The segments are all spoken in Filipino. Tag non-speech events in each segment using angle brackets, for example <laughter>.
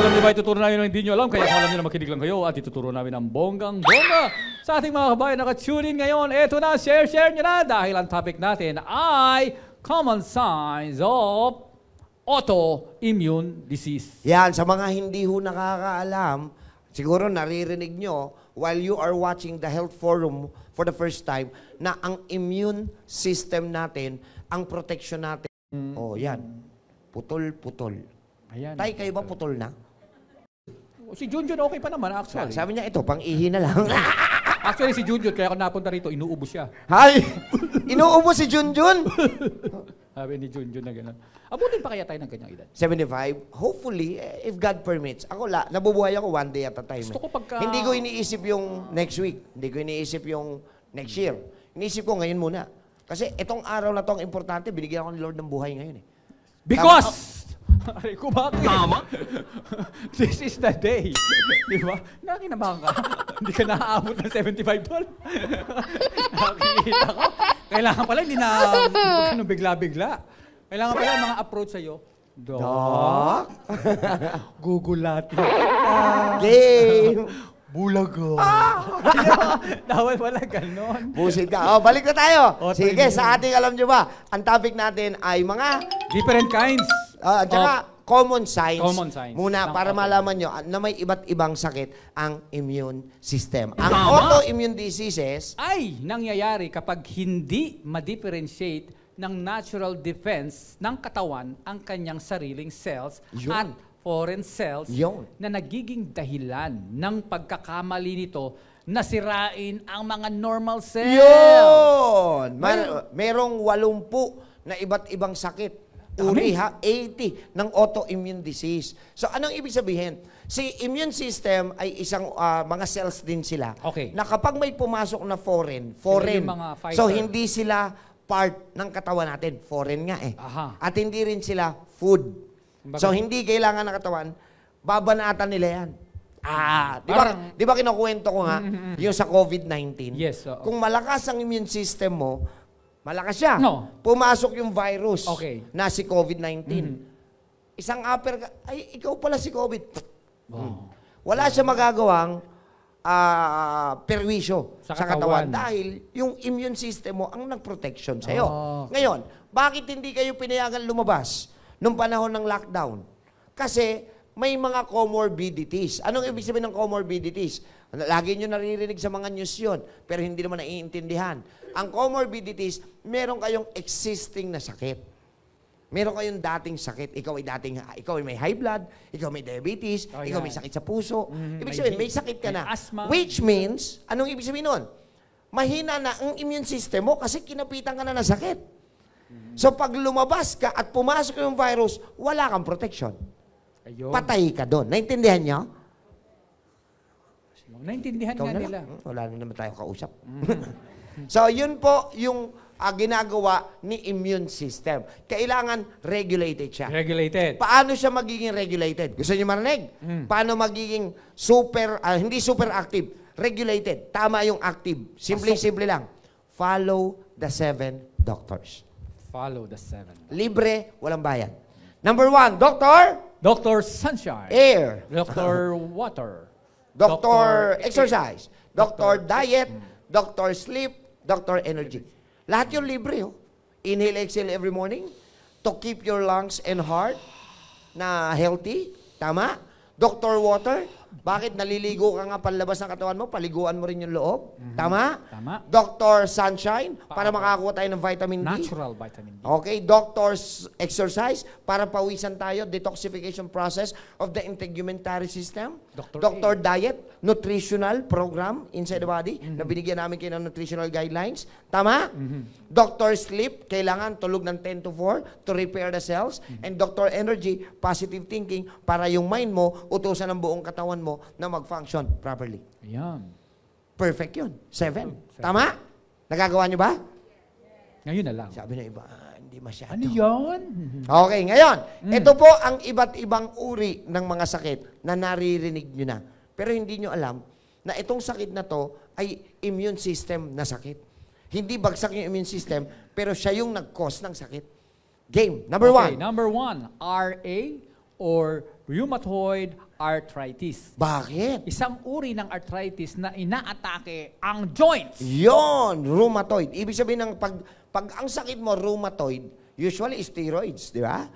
alam niyo ba, ituturo namin ang hindi niyo alam, kaya kung alam niyo na makinig lang kayo at ituturo namin ang bonggang bongga sa ating mga kabayan nakatune in ngayon. Eto na, share, share niyo na dahil ang topic natin ay common signs of autoimmune disease. Yan, sa mga hindi ho nakakaalam, siguro naririnig nyo while you are watching the health forum for the first time na ang immune system natin, ang protection natin, oh yan, putol-putol. Ayan. Tay, kayo ba putol na? Si Junjun okay pa naman actually. Sabi niya, ito, pang-ihi na lang. <laughs> Actually si Junjun, kaya ako napunta rito, inuubos siya. Hay! <laughs> Inuubo si Junjun! <laughs> Sabi ni Junjun na gano'n. Abutin pa kaya tayo ng ganyang edad? 75, hopefully, eh, if God permits. Ako, la, nabubuhay ako one day at a time. Gusto eh. ko pagka- Hindi ko iniisip yung next week. Hindi ko iniisip yung next year. Iniisip ko ngayon muna. Kasi itong araw na to ang importante, binigyan ako ni Lord ng buhay ngayon eh. Because! Aray ko, bakit? Tama. <laughs> This is the day. Di ba? Nakinabahan ka. hindi ka naaabot ng 75 doll. Nakikita ko. Kailangan pala, hindi na ano, bigla-bigla. Kailangan pala mga approach sa'yo. Doc. Doc? <laughs> Gugulat. Game! <laughs> Bulaga. Dawal pala ganon. Busit ka. Oh, balik na tayo. Oh, Sige, sa ating alam nyo ba, ang topic natin ay mga Different kinds. Ah, at saka, common signs. Common signs. Muna, para malaman nyo na may iba't ibang sakit ang immune system. Ang autoimmune diseases, ay nangyayari kapag hindi ma-differentiate ng natural defense ng katawan ang kanyang sariling cells Yun. at foreign cells Yun. na nagiging dahilan ng pagkakamali nito na sirain ang mga normal cells. yun! Mer- merong walumpu na iba't ibang sakit. Uri ha, 80 ng autoimmune disease. So, anong ibig sabihin? Si immune system ay isang ah, mga cells din sila. Okay. Na kapag may pumasok na foreign, foreign. So, hindi sila part ng katawan natin. Foreign nga eh. Aha. At hindi rin sila food. Kumbaga- So, hindi kailangan ng katawan, babanatan nila yan. Ah, di ba, di ba kinukwento ko nga, yung sa COVID-19? Yes, oo. Kung malakas ang immune system mo, malakas siya. No. Pumasok yung virus Okay. na si COVID-19. Isang upper, ay, ikaw pala si COVID. Hmm. Wala siya magagawang ah, perwisyo Sa sa, katawan. katawan. dahil yung immune system mo ang nag-protection sa'yo. Oh. Ngayon, bakit hindi kayo pinayagan lumabas nung panahon ng lockdown? Kasi may mga comorbidities. Anong ibig sabihin ng comorbidities? Lagi nyo naririnig sa mga news yun, pero hindi naman naiintindihan. Ang comorbidities, meron kayong existing na sakit. Meron kayong dating sakit. Ikaw ay dating, ikaw ay may high blood, ikaw may diabetes, Oh, ikaw may sakit sa puso. Mhm, Ibig sabihin, may sakit ka may na. asthma. Which means, anong ibig sabihin nun? Mahina na ang immune system mo kasi kinapitan ka na ng sakit. So pag lumabas ka at pumasok yung virus, wala kang protection. Ayun. Patay ka doon. Naintindihan niyo? Naintindihan Ikaw nga na nila. lang. Hmm, Wala na naman tayo kausap. <laughs> so, yun po yung ah, ginagawa ni immune system. Kailangan regulated siya. Regulated. Paano siya magiging regulated? Gusto niyo marinig? Paano magiging super, ah, hindi super active, regulated. Tama yung active. Simple-simple lang. Follow the seven doctors. Follow the seven. Libre, walang bayad. Number one, doctor, Dr. Sunshine. air. Dr. <laughs> Water. Doctor exercise. Doctor diet. Doctor sleep. Doctor energy. Lahat yung libre, oh. Inhale, exhale every morning to keep your lungs and heart na healthy. Tama? Doctor water. Bakit naliligo ka nga panlabas ng katawan mo? Paliguan mo rin yung loob. Tama? Tama. Doctor sunshine. Para makakuha tayo ng vitamin D. Natural vitamin D. Okay, doctors exercise para pawisan tayo, detoxification process of the integumentary system. Dr. Doctor diet, nutritional program inside the body na binigyan namin kayo ng nutritional guidelines. Tama? Doctor sleep, kailangan tulog ng 10 to 4 to repair the cells. And Doctor energy, positive thinking para yung mind mo utusan ng buong katawan mo na mag-function properly. Ayan. Perfect yun. Seven. Tama? Nagagawa niyo ba? Ngayon na lang. Sabi ng iba, "Ah, hindi masyado. Ano yan? Okay, ngayon, ito po ang iba't ibang uri ng mga sakit na naririnig nyo na. Pero hindi nyo alam na itong sakit na to ay immune system na sakit. Hindi bagsak yung immune system, pero siya yung nag-cause ng sakit. Game. Number okay, one. number one, RA or rheumatoid arthritis. Bakit? Isang uri ng arthritis na inaatake ang joints. Yon, rheumatoid. Ibig sabihin ng pag, pag ang sakit mo rheumatoid, usually steroids, di ba?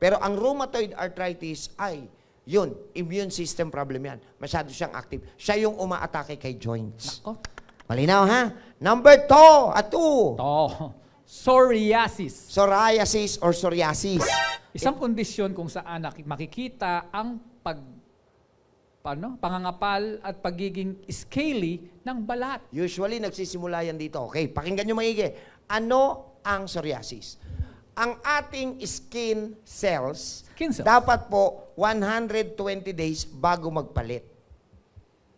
Pero ang rheumatoid arthritis ay, yun, immune system problem yan. Masyado siyang active. Siya yung umaatake kay joints. Nako. Malinaw ha? Number two, at two, To. Psoriasis. psoriasis or psoriasis. Isang kondisyon kung saan makikita ang pag paano, pangangapal at pagiging scaly ng balat. Usually, nagsisimula yan dito. Okay, pakinggan nyo maigi. Ano ang psoriasis? Ang ating skin cells, Skin cells. dapat po 120 days bago magpalit.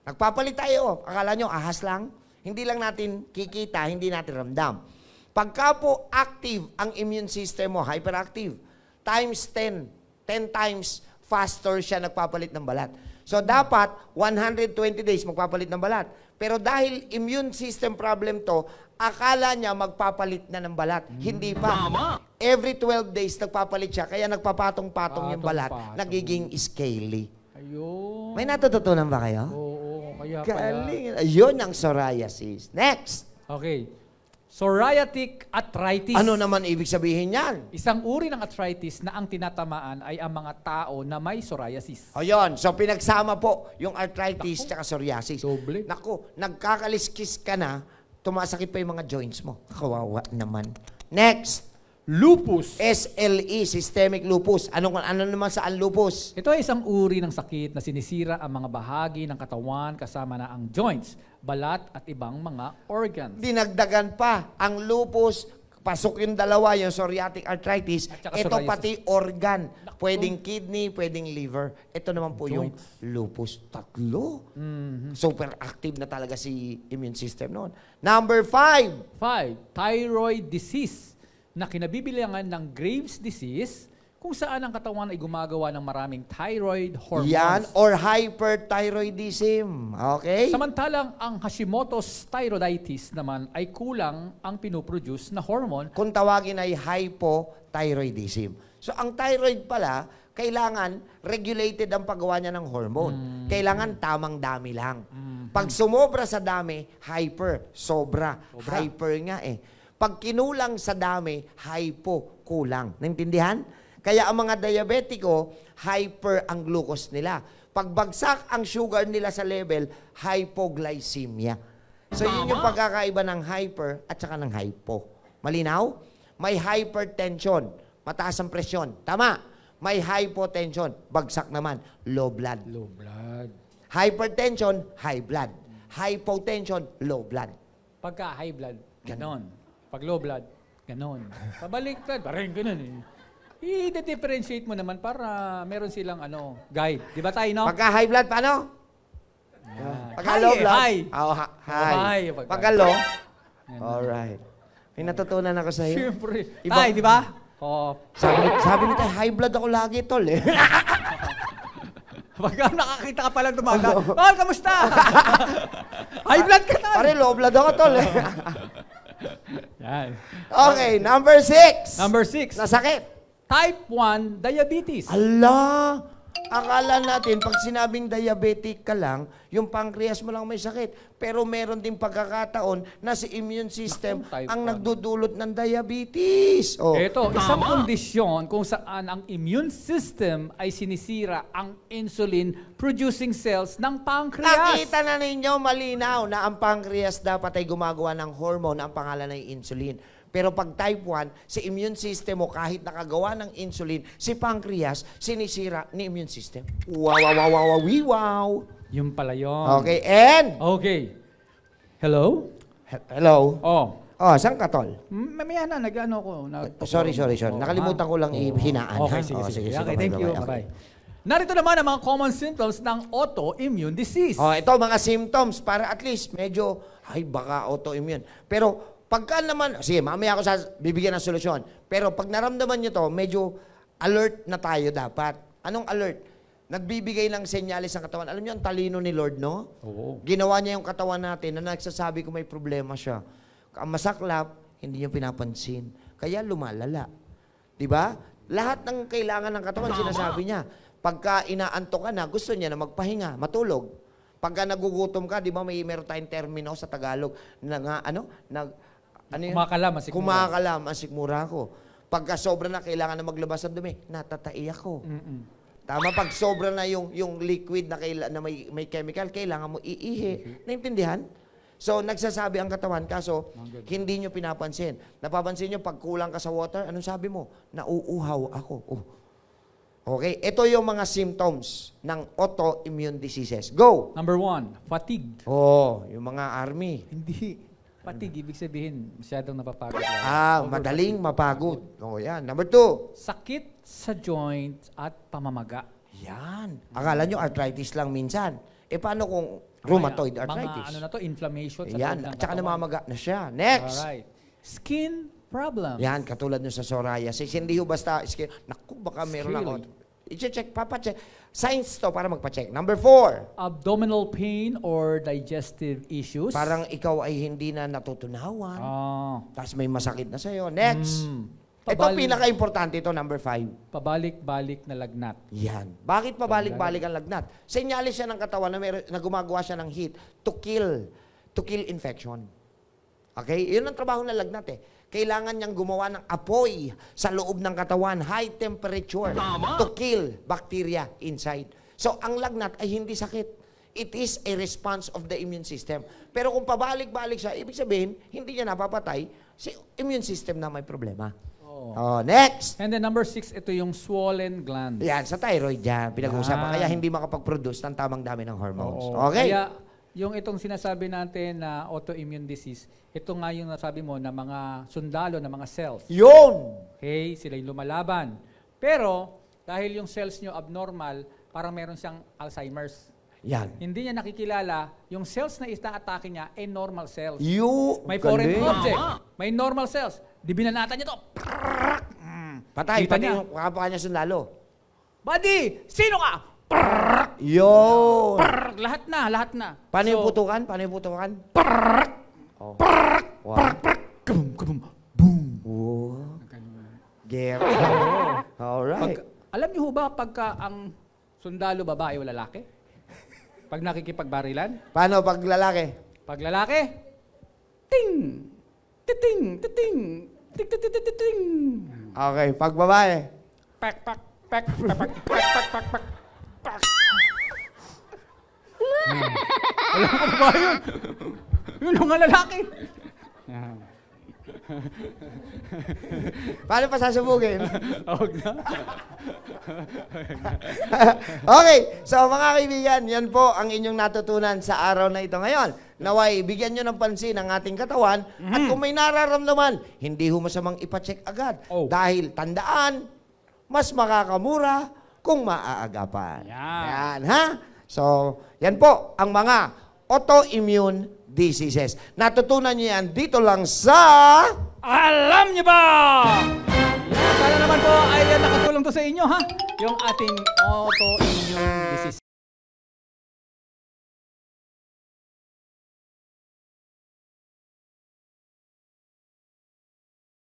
Nagpapalit tayo. Akala nyo, ahas lang? Hindi lang natin kikita, hindi natin ramdam. Pagka po active ang immune system mo, hyperactive, times 10, 10 times faster siya nagpapalit ng balat. So dapat 120 days magpapalit ng balat. Pero dahil immune system problem to, akala niya magpapalit na ng balat. Hindi pa. Every 12 days nagpapalit siya, kaya nagpapatong-patong yung balat, Patong-patong. nagiging scaly. Ayun. May natututunan ba kayo? Oo, kaya pala. Galing. Ayun ang psoriasis. Next. Okay. Psoriatic arthritis. Ano naman ibig sabihin yan? Isang uri ng arthritis na ang tinatamaan ay ang mga tao na may psoriasis. Ayun. So, pinagsama po yung arthritis at psoriasis. Doble. Naku, nagkakaliskis ka na, tumasakit pa yung mga joints mo. Kawawa naman. Next. Lupus. SLE, systemic lupus. Ano, ano naman saan lupus? Ito ay isang uri ng sakit na sinisira ang mga bahagi ng katawan kasama na ang joints, balat at ibang mga organs. Dinagdagan pa ang lupus, pasok yung dalawa, yung psoriatic arthritis, ito psoriasis. pati organ. Pwedeng kidney, pwedeng liver. Ito naman po yung Joints. lupus. Tatlo. Mhm. Super active na talaga si immune system noon. Number five, Five, thyroid disease na kinabibilangan ng Graves disease kung saan ang katawan ay gumagawa ng maraming thyroid hormones. yan, or hyperthyroidism. Okay? Samantalang ang Hashimoto's thyroiditis naman ay kulang ang pinoproduce na hormone Kung tawagin ay hypothyroidism. So, ang thyroid pala, kailangan regulated ang paggawa niya ng hormone. Hmm. Kailangan tamang dami lang. Pag sumobra sa dami, hyper. Sobra. Sobra. Hyper nga eh. Pag kinulang sa dami, hypo. Kulang. Naintindihan? Kaya ang mga diabetiko, hyper ang glucose nila. Pag bagsak ang sugar nila sa level, hypoglycemia. So yun yung pagkakaiba ng hyper at saka ng hypo. Malinaw? May hypertension, mataas ang presyon. Tama. May hypotension, bagsak naman, low blood. low blood. Hypertension, high blood. Hypotension, low blood. Pagka high blood, ganon. Pag low blood, ganon. Pabaliktad, parang ganon eh. I-differentiate mo naman para meron silang ano, guide. Di ba tayo, no? Pagka high blood, paano? Yan. Pagka High low eh, blood? high. Oh, ha- Oh, high. high. Pagka- Pagka low? Alright. May natutunan ako sa iyo. Siyempre. Iba- Tay, di ba? Oh, Sabi, sabi ni tayo, high blood ako lagi, tol. Eh. <laughs> pagka nakakita ka palang tumaga, Tol, kamusta? <laughs> high blood ka na. Pare, low blood ako, tol. Eh. <laughs> Yan. okay, number six. Number six, Nasakit. type 1 diabetes. Ala! Akala natin, pag sinabing diabetic ka lang, yung pancreas mo lang may sakit. Pero meron din pagkakataon na si immune system Naku, type ang 1. nagdudulot ng diabetes. Oh. Ito, isang kondisyon kung saan ang immune system ay sinisira ang insulin-producing cells ng pancreas. Nakita na ninyo malinaw na ang pancreas dapat ay gumagawa ng hormone ang pangalan ay insulin. Pero pag type 1, si immune system mo kahit nakagawa ng insulin, si pancreas sinisira ni immune system. Wow, wow, wow, wow, wow, wee, wow. Yung pala yun. Okay, and Okay. Hello? he- hello. Oh. Oh, saan ka, tol? M- Mamaya na, nag-ano ko. Nag Sorry, sorry, sorry. Nakalimutan ko lang ihinaan, Okay, ha? sige, Oh, sige. sige, sige. Okay, thank you. Bye-bye. Bye-bye. Narito naman ang mga common symptoms ng autoimmune disease. Oh, ito mga symptoms para at least medyo, ay baka autoimmune. Pero pagka naman, sige, mamaya ako sa bibigyan ng solusyon. Pero pag naramdaman nyo to, medyo alert na tayo dapat. Anong alert? Nagbibigay ng senyalis ang katawan. Alam niyo, ang talino ni Lord, no? Oo. Ginawa niya yung katawan natin na nagsasabi ko may problema siya. Ang masaklap, hindi niya pinapansin. Kaya lumalala. Di ba? Lahat ng kailangan ng katawan, sinasabi niya. Pagka inaanto ka na, gusto niya na magpahinga, matulog. Pagka nagugutom ka, di ba may meron tayong termino sa Tagalog na nga, ano? Nag, ano yun? Kumakalam, masikmura. Kumakalam, masikmura ako. Pagka sobra na, kailangan na maglabas ng dumi, natatai ako. Mm-mm. Tama, pag sobra na yung, yung liquid na, kaila, na may, may chemical, kailangan mo iihi. Naintindihan? So, nagsasabi ang katawan, kaso hindi nyo pinapansin. Napapansin nyo, pag kulang ka sa water, anong sabi mo? Nauuhaw ako. Oh. Okay, ito yung mga symptoms ng autoimmune diseases. Go! Number one, fatigue. Oh, yung mga army. Hindi. Fatigue, ibig sabihin, masyadong napapagod. Ah, madaling mapagod. Oh, yan. Number two. Sakit sa joint at pamamaga. Yan. Akala nyo arthritis lang minsan. Eh, paano kung rheumatoid Mga arthritis? ano na to, inflammation sa Yan, at saka namamaga na siya. Next. Alright. Skin problems. Yan, katulad nyo sa psoriasis. Hindi ho basta, skin, naku, baka meron ako. I-check, papacheck. Science to para magpacheck. Number four, Abdominal pain or digestive issues. parang ikaw ay hindi na natutunawan. Ah. Tapos may masakit na sa'yo. Next. Mm. Ito, pinaka-importante ito, number five. Pabalik-balik na lagnat. Yan. Bakit pabalik-balik ang lagnat? Senyalis siya ng katawan na, meron, na gumagawa siya ng heat to kill, to kill infection. Okay? Yun ang trabaho ng lagnat eh. Kailangan niyang gumawa ng apoy sa loob ng katawan, high temperature, to kill bacteria inside. So, ang lagnat ay hindi sakit. It is a response of the immune system. Pero kung pabalik-balik siya, ibig sabihin, hindi niya napapatay, si immune system na may problema. Oh, next! And then number six, ito yung swollen glands. Yan, sa thyroid yan, pinag-uusapan. Kaya hindi makapag-produce ng tamang dami ng hormones. Oo. Okay? Kaya yung itong sinasabi natin na autoimmune disease, ito nga yung nasabi mo na mga sundalo, na mga cells. Yun! Okay, sila yung lumalaban. Pero, dahil yung cells nyo abnormal, parang meron siyang Alzheimer's. Yan. Hindi niya nakikilala, yung cells na ina-atake niya ay normal cells. You, May foreign galing. object. May normal cells. Di binanatan niya to. Patay, Kita pati niya. yung kapaka niya sundalo. Buddy, sino ka? Yun! Prrr, lahat na, lahat na. Paano yung So, putukan? Paano yung putukan? Oh. Wow. kabum, kabum, boom. Oh. Gero. <laughs> Pag, Alright. alam niyo ho ba pagka ang sundalo babae o lalaki? Pag nakikipagbarilan? Paano pag lalaki? Pag lalaki, ting! Titing! Titing! Tik tik tik tik tik, ting! Okay, pag babae? Pak pak pak pak pak pak pak pak pak pak. Hmm. Alam ko ba yun? Yun ang lalaki. <laughs> Paano pa sasubugin? Huwag na. <laughs> okay, so mga kaibigan, yan po ang inyong natutunan sa araw na ito ngayon. Naway, bigyan nyo ng pansin ang ating katawan at kung may nararamdaman, hindi ho masamang ipacheck agad. Oh. Dahil tandaan, mas makakamura kung maaagapan. Yan. Yan, ha? So, yan po ang mga autoimmune diseases. Natutunan nyo yan dito lang sa... Alam niyo ba? Yan, sana naman po ay nakatulong to sa inyo ha. Yung ating autoimmune disease.